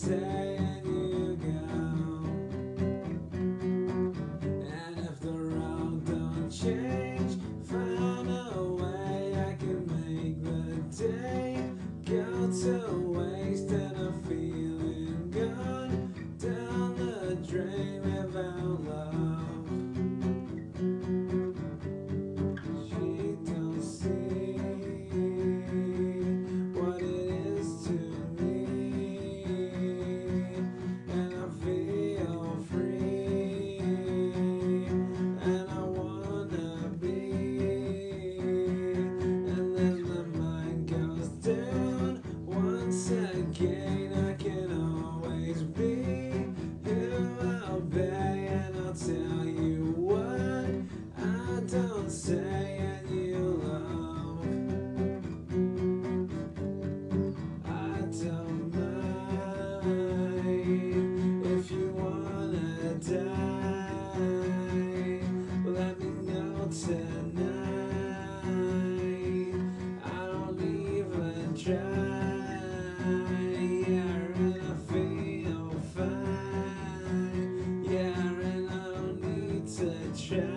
say and if the don't change, find a way I can make the day again. I can always be who I'll be, and I'll tell you what I don't say and you love. I don't mind if you wanna die. Let me know.